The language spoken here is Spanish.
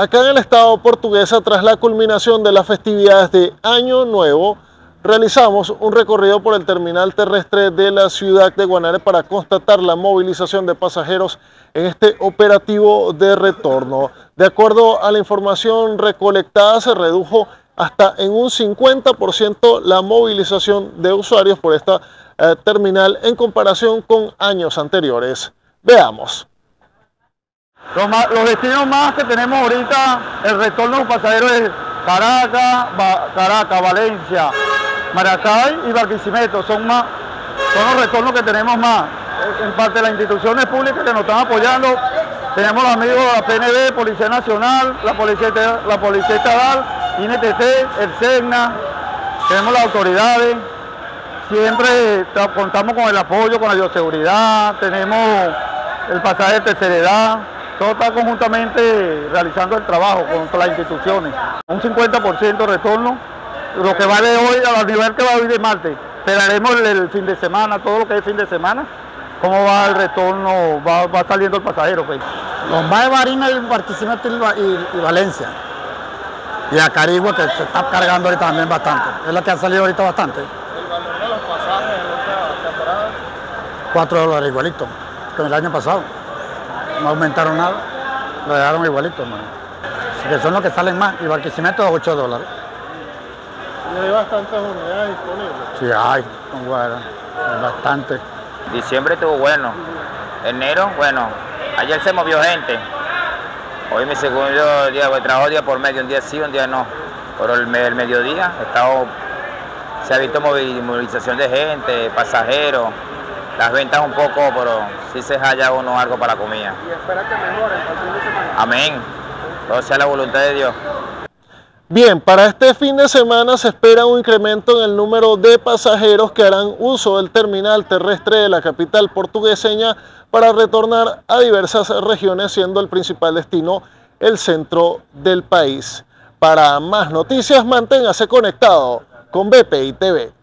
Acá en el estado portuguesa, tras la culminación de las festividades de Año Nuevo, realizamos un recorrido por el terminal terrestre de la ciudad de Guanare para constatar la movilización de pasajeros en este operativo de retorno. De acuerdo a la información recolectada, se redujo hasta en un 50% la movilización de usuarios por esta eh, terminal en comparación con años anteriores. Veamos. Los, destinos más que tenemos ahorita, el retorno de los pasajeros es Caracas, Caracas, Valencia, Maracay y Barquisimeto. Son, más, son los retornos que tenemos más. En parte de las instituciones públicas que nos están apoyando, tenemos los amigos de la PNB, Policía Nacional, la Policía, la Policía Estatal, INTT, el SEGNA, tenemos las autoridades, siempre contamos con el apoyo, con la bioseguridad, tenemos el pasaje de tercera edad, todo está conjuntamente realizando el trabajo con las instituciones. Un 50% retorno, lo que vale hoy a nivel que va hoy de martes. Esperaremos el, fin de semana, todo lo que es fin de semana, cómo va el retorno, va, saliendo el pasajero. Pues. Los más de Barina, y Barquisimeto y, Valencia. Y a Carigua que se está cargando ahorita también bastante. Es la que ha salido ahorita bastante. ¿El valor de los pasajes en esta temporada? Cuatro dólares igualito que el año pasado no aumentaron nada, lo dejaron igualito, Que son los que salen más, y Barquisimeto a 8 dólares. ¿Y hay bastantes unidades disponibles? Sí, hay, bueno, bastante. Diciembre estuvo bueno, enero, bueno, ayer se movió gente. Hoy mi segundo día, voy trabajo día por medio, un día sí, un día no. Pero el, el mediodía estado, se ha visto movilización de gente, pasajeros, las ventas un poco, pero sí se halla uno algo para la comida. ¿Y espera que mejoren el fin de semana? Amén. Todo sea la voluntad de Dios. Bien, para este fin de semana se espera un incremento en el número de pasajeros que harán uso del terminal terrestre de la capital portugueseña para retornar a diversas regiones, siendo el principal destino el centro del país. Para más noticias, manténgase conectado con BPI TV.